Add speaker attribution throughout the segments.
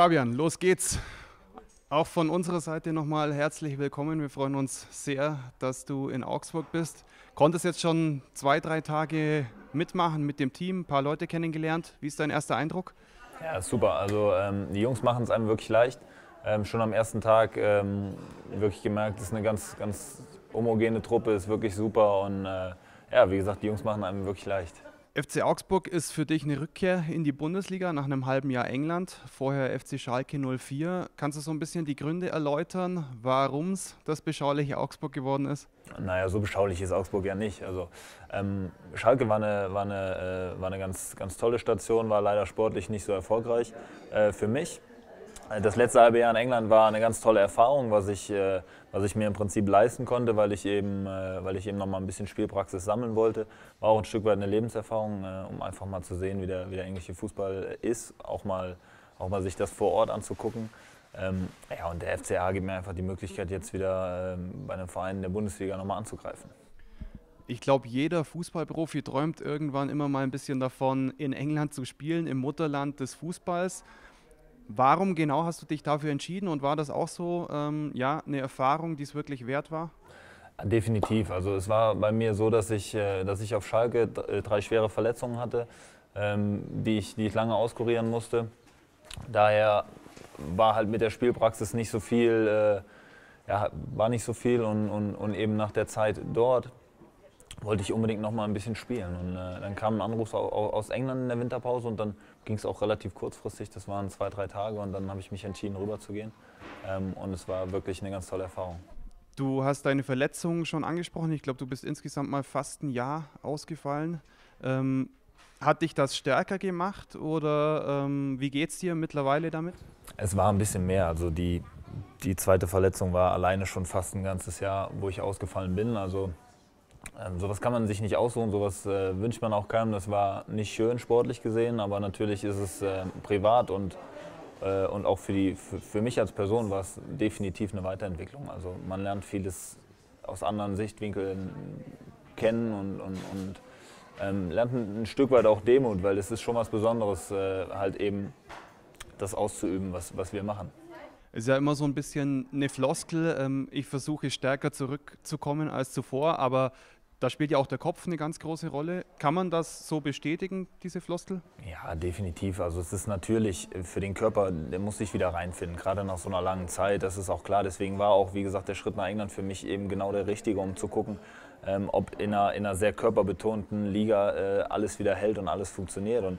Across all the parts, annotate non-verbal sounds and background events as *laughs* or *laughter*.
Speaker 1: Fabian, los geht's. Auch von unserer Seite nochmal herzlich willkommen. Wir freuen uns sehr, dass du in Augsburg bist. Konntest jetzt schon zwei, drei Tage mitmachen mit dem Team, ein paar Leute kennengelernt. Wie ist dein erster Eindruck?
Speaker 2: Ja, super. Also ähm, die Jungs machen es einem wirklich leicht. Ähm, schon am ersten Tag ähm, wirklich gemerkt, es ist eine ganz, ganz homogene Truppe, ist wirklich super und äh, ja, wie gesagt, die Jungs machen einem wirklich leicht.
Speaker 1: FC Augsburg ist für dich eine Rückkehr in die Bundesliga nach einem halben Jahr England, vorher FC Schalke 04. Kannst du so ein bisschen die Gründe erläutern, warum es das beschauliche Augsburg geworden ist?
Speaker 2: Naja, so beschaulich ist Augsburg ja nicht. Also, ähm, Schalke war eine, war eine, äh, war eine ganz, ganz tolle Station, war leider sportlich nicht so erfolgreich äh, für mich. Das letzte halbe Jahr in England war eine ganz tolle Erfahrung, was ich, äh, was ich mir im Prinzip leisten konnte, weil ich eben, äh, weil ich eben noch mal ein bisschen Spielpraxis sammeln wollte. War auch ein Stück weit eine Lebenserfahrung, äh, um einfach mal zu sehen, wie der, wie der englische Fußball ist, auch mal, auch mal sich das vor Ort anzugucken. Ähm, ja, und der FCA gibt mir einfach die Möglichkeit, jetzt wieder ähm, bei einem Verein in der Bundesliga nochmal anzugreifen.
Speaker 1: Ich glaube, jeder Fußballprofi träumt irgendwann immer mal ein bisschen davon, in England zu spielen, im Mutterland des Fußballs. Warum genau hast du dich dafür entschieden und war das auch so ähm, ja, eine Erfahrung, die es wirklich wert war?
Speaker 2: Definitiv. Also es war bei mir so, dass ich, äh, dass ich auf Schalke äh, drei schwere Verletzungen hatte, ähm, die, ich, die ich lange auskurieren musste. Daher war halt mit der Spielpraxis nicht so viel, äh, ja, war nicht so viel und, und, und eben nach der Zeit dort wollte ich unbedingt noch mal ein bisschen spielen. Und äh, dann kam ein Anruf aus England in der Winterpause und dann ging es auch relativ kurzfristig. Das waren zwei, drei Tage und dann habe ich mich entschieden, rüberzugehen. Ähm, und es war wirklich eine ganz tolle Erfahrung.
Speaker 1: Du hast deine Verletzung schon angesprochen. Ich glaube, du bist insgesamt mal fast ein Jahr ausgefallen. Ähm, hat dich das stärker gemacht oder ähm, wie geht es dir mittlerweile damit?
Speaker 2: Es war ein bisschen mehr. Also die, die zweite Verletzung war alleine schon fast ein ganzes Jahr, wo ich ausgefallen bin. Also ähm, sowas kann man sich nicht aussuchen, sowas äh, wünscht man auch keinem. Das war nicht schön sportlich gesehen, aber natürlich ist es äh, privat und, äh, und auch für, die, für, für, mich als Person war es definitiv eine Weiterentwicklung. Also man lernt vieles aus anderen Sichtwinkeln kennen und, und, und ähm, lernt ein, ein, Stück weit auch Demut, weil es ist schon was Besonderes, äh, halt eben das auszuüben, was, was wir machen
Speaker 1: ist ja immer so ein bisschen eine Floskel. Ähm, ich versuche stärker zurückzukommen als zuvor, aber da spielt ja auch der Kopf eine ganz große Rolle. Kann man das so bestätigen, diese Floskel?
Speaker 2: Ja, definitiv. Also es ist natürlich für den Körper, der muss sich wieder reinfinden, gerade nach so einer langen Zeit. Das ist auch klar. Deswegen war auch, wie gesagt, der Schritt nach England für mich eben genau der richtige, um zu gucken, ähm, ob in einer, in einer sehr körperbetonten Liga äh, alles wieder hält und alles funktioniert. Und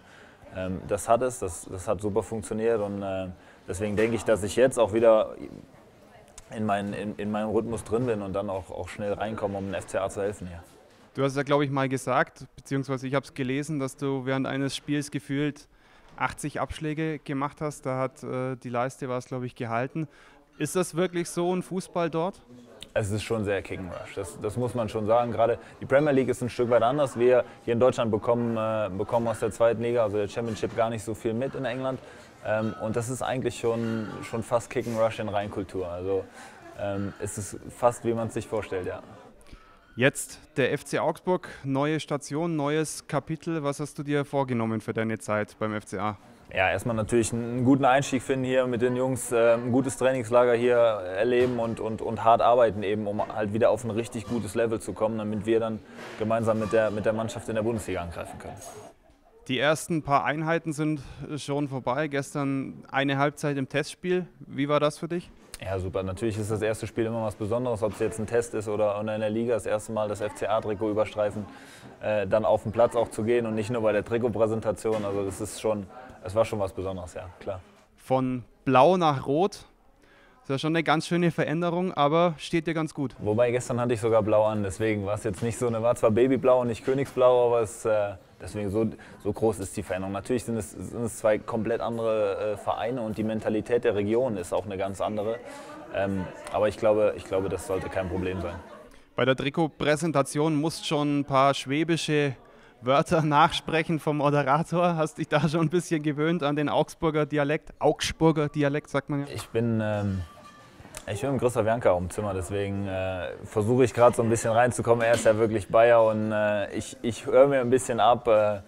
Speaker 2: ähm, das hat es, das, das hat super funktioniert und äh, deswegen denke ich, dass ich jetzt auch wieder in, mein, in, in meinem Rhythmus drin bin und dann auch, auch schnell reinkomme, um dem FCA zu helfen hier.
Speaker 1: Du hast ja, glaube ich, mal gesagt, beziehungsweise ich habe es gelesen, dass du während eines Spiels gefühlt 80 Abschläge gemacht hast. Da hat äh, die Leiste, war es, glaube ich, gehalten. Ist das wirklich so ein Fußball dort?
Speaker 2: Es ist schon sehr Kick Rush. Das, das, muss man schon sagen. Gerade die Premier League ist ein Stück weit anders. Wir hier in Deutschland bekommen, äh, bekommen aus der zweiten Liga, also der Championship, gar nicht so viel mit in England. Ähm, und das ist eigentlich schon, schon fast Kick Rush in Reinkultur. Also ähm, es ist fast, wie man es sich vorstellt, ja.
Speaker 1: Jetzt der FC Augsburg, neue Station, neues Kapitel. Was hast du dir vorgenommen für deine Zeit beim FCA?
Speaker 2: Ja, erstmal natürlich einen guten Einstieg finden hier mit den Jungs, äh, ein gutes Trainingslager hier erleben und, und, und hart arbeiten eben, um halt wieder auf ein richtig gutes Level zu kommen, damit wir dann gemeinsam mit der, mit der Mannschaft in der Bundesliga angreifen können.
Speaker 1: Die ersten paar Einheiten sind schon vorbei. Gestern eine Halbzeit im Testspiel. Wie war das für dich?
Speaker 2: Ja, super. Natürlich ist das erste Spiel immer was Besonderes, ob es jetzt ein Test ist oder in der Liga das erste Mal das FCA-Trikot überstreifen, äh, dann auf den Platz auch zu gehen und nicht nur bei der Trikotpräsentation. Also das ist schon, es war schon was Besonderes, ja, klar.
Speaker 1: Von blau nach rot, das ist ja schon eine ganz schöne Veränderung, aber steht dir ganz gut.
Speaker 2: Wobei gestern hatte ich sogar blau an, deswegen war es jetzt nicht so eine, war zwar Babyblau und nicht Königsblau, aber es, äh, deswegen so, so groß ist die Veränderung. Natürlich sind es, sind es zwei komplett andere äh, Vereine und die Mentalität der Region ist auch eine ganz andere. Ähm, aber ich glaube, ich glaube, das sollte kein Problem sein.
Speaker 1: Bei der Trikotpräsentation musst schon ein paar schwäbische Wörter *laughs* nachsprechen vom Moderator. Hast dich da schon ein bisschen gewöhnt an den Augsburger Dialekt? Augsburger Dialekt, sagt man ja.
Speaker 2: Ich bin, ähm, ich bin mit Christoph Janka im Zimmer, deswegen äh, versuche ich gerade so ein bisschen reinzukommen. Er ist ja wirklich Bayer und äh, ich, ich höre mir ein bisschen ab. Äh,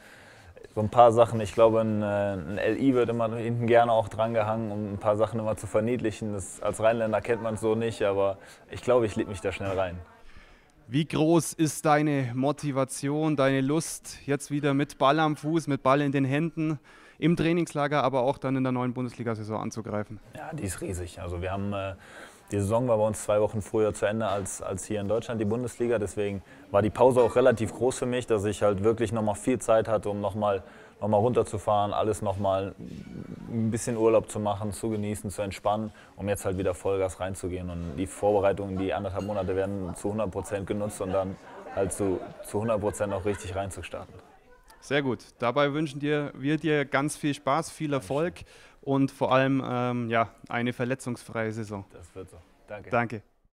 Speaker 2: so ein paar Sachen, ich glaube, ein, äh, ein LI wird immer hinten gerne auch drangehangen, um ein paar Sachen immer zu verniedlichen. Das, als Rheinländer kennt man es so nicht, aber ich glaube, ich lebe mich da schnell rein.
Speaker 1: Wie groß ist deine Motivation, deine Lust, jetzt wieder mit Ball am Fuß, mit Ball in den Händen, im Trainingslager, aber auch dann in der neuen Bundesliga-Saison anzugreifen?
Speaker 2: Ja, die ist riesig. Also wir haben äh, die Saison war bei uns zwei Wochen früher zu Ende als, als hier in Deutschland die Bundesliga. Deswegen war die Pause auch relativ groß für mich, dass ich halt wirklich nochmal viel Zeit hatte, um nochmal noch mal runterzufahren, alles nochmal ein bisschen Urlaub zu machen, zu genießen, zu entspannen, um jetzt halt wieder Vollgas reinzugehen. Und die Vorbereitungen, die anderthalb Monate werden zu 100 Prozent genutzt und dann halt zu, zu 100 Prozent auch richtig reinzustarten.
Speaker 1: Sehr gut. Dabei wünschen dir, wir dir ganz viel Spaß, viel Erfolg und vor allem ähm, ja, eine verletzungsfreie Saison.
Speaker 2: Das wird so. Danke.
Speaker 1: Danke.